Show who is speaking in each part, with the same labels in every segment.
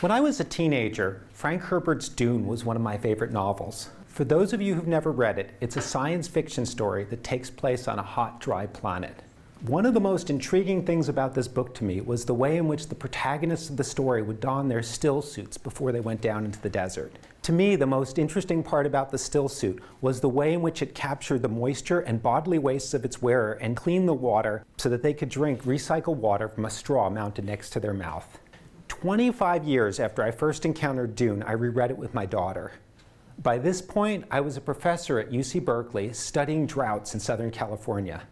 Speaker 1: When I was a teenager, Frank Herbert's Dune was one of my favorite novels. For those of you who've never read it, it's a science fiction story that takes place on a hot, dry planet. One of the most intriguing things about this book to me was the way in which the protagonists of the story would don their still suits before they went down into the desert. To me, the most interesting part about the still suit was the way in which it captured the moisture and bodily wastes of its wearer and cleaned the water so that they could drink recycled water from a straw mounted next to their mouth. 25 years after I first encountered Dune, I reread it with my daughter. By this point, I was a professor at UC Berkeley studying droughts in Southern California.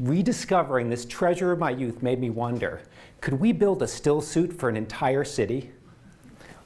Speaker 1: Rediscovering this treasure of my youth made me wonder, could we build a still suit for an entire city?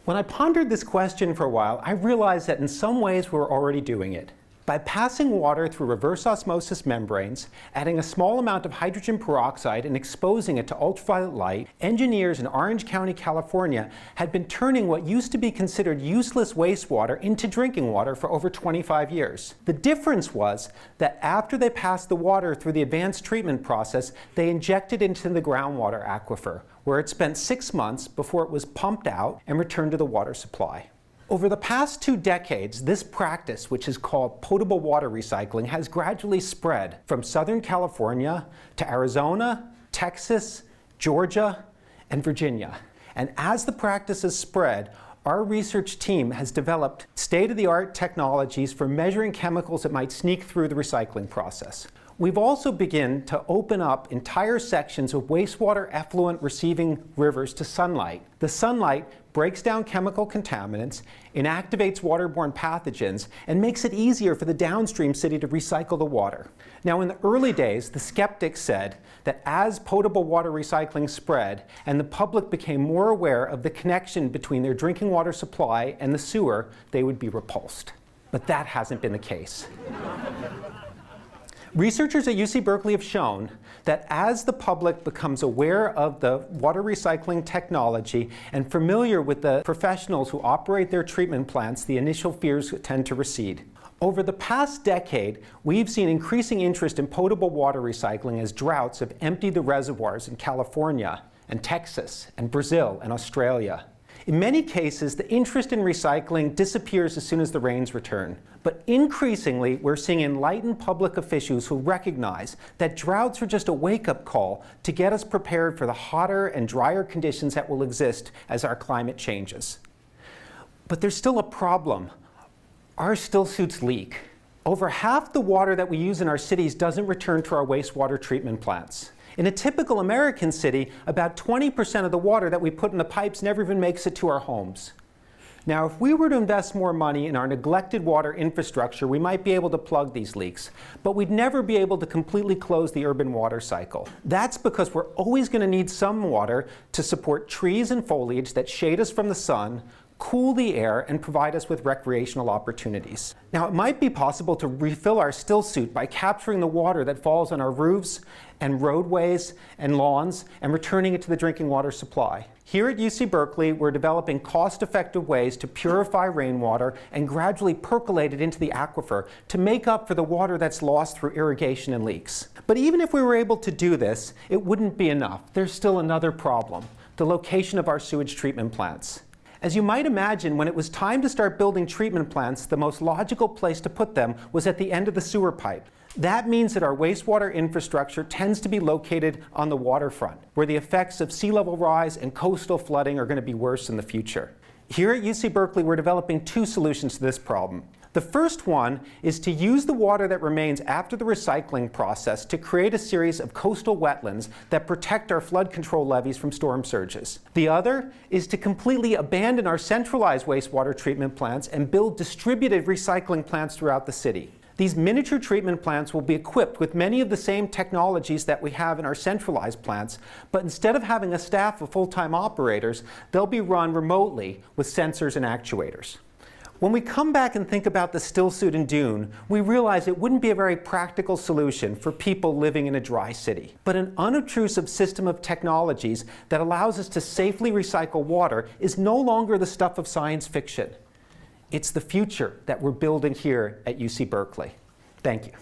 Speaker 1: When I pondered this question for a while, I realized that in some ways we're already doing it. By passing water through reverse osmosis membranes, adding a small amount of hydrogen peroxide and exposing it to ultraviolet light, engineers in Orange County, California had been turning what used to be considered useless wastewater into drinking water for over 25 years. The difference was that after they passed the water through the advanced treatment process, they injected it into the groundwater aquifer, where it spent six months before it was pumped out and returned to the water supply. Over the past two decades, this practice, which is called potable water recycling, has gradually spread from Southern California to Arizona, Texas, Georgia, and Virginia. And as the practice has spread, our research team has developed state-of-the-art technologies for measuring chemicals that might sneak through the recycling process. We've also begun to open up entire sections of wastewater effluent receiving rivers to sunlight. The sunlight breaks down chemical contaminants, inactivates waterborne pathogens, and makes it easier for the downstream city to recycle the water. Now, in the early days, the skeptics said that as potable water recycling spread and the public became more aware of the connection between their drinking water supply and the sewer, they would be repulsed. But that hasn't been the case. Researchers at UC Berkeley have shown that as the public becomes aware of the water recycling technology and familiar with the professionals who operate their treatment plants, the initial fears tend to recede. Over the past decade, we've seen increasing interest in potable water recycling as droughts have emptied the reservoirs in California and Texas and Brazil and Australia. In many cases, the interest in recycling disappears as soon as the rains return. But increasingly, we're seeing enlightened public officials who recognize that droughts are just a wake-up call to get us prepared for the hotter and drier conditions that will exist as our climate changes. But there's still a problem. Our still suits leak. Over half the water that we use in our cities doesn't return to our wastewater treatment plants. In a typical American city, about 20% of the water that we put in the pipes never even makes it to our homes. Now, if we were to invest more money in our neglected water infrastructure, we might be able to plug these leaks, but we'd never be able to completely close the urban water cycle. That's because we're always going to need some water to support trees and foliage that shade us from the sun, cool the air, and provide us with recreational opportunities. Now, it might be possible to refill our still suit by capturing the water that falls on our roofs and roadways and lawns and returning it to the drinking water supply. Here at UC Berkeley, we're developing cost-effective ways to purify rainwater and gradually percolate it into the aquifer to make up for the water that's lost through irrigation and leaks. But even if we were able to do this, it wouldn't be enough. There's still another problem, the location of our sewage treatment plants. As you might imagine, when it was time to start building treatment plants, the most logical place to put them was at the end of the sewer pipe. That means that our wastewater infrastructure tends to be located on the waterfront, where the effects of sea level rise and coastal flooding are going to be worse in the future. Here at UC Berkeley, we're developing two solutions to this problem. The first one is to use the water that remains after the recycling process to create a series of coastal wetlands that protect our flood control levees from storm surges. The other is to completely abandon our centralized wastewater treatment plants and build distributed recycling plants throughout the city. These miniature treatment plants will be equipped with many of the same technologies that we have in our centralized plants, but instead of having a staff of full-time operators, they'll be run remotely with sensors and actuators. When we come back and think about the still suit in Dune, we realize it wouldn't be a very practical solution for people living in a dry city. But an unobtrusive system of technologies that allows us to safely recycle water is no longer the stuff of science fiction. It's the future that we're building here at UC Berkeley. Thank you.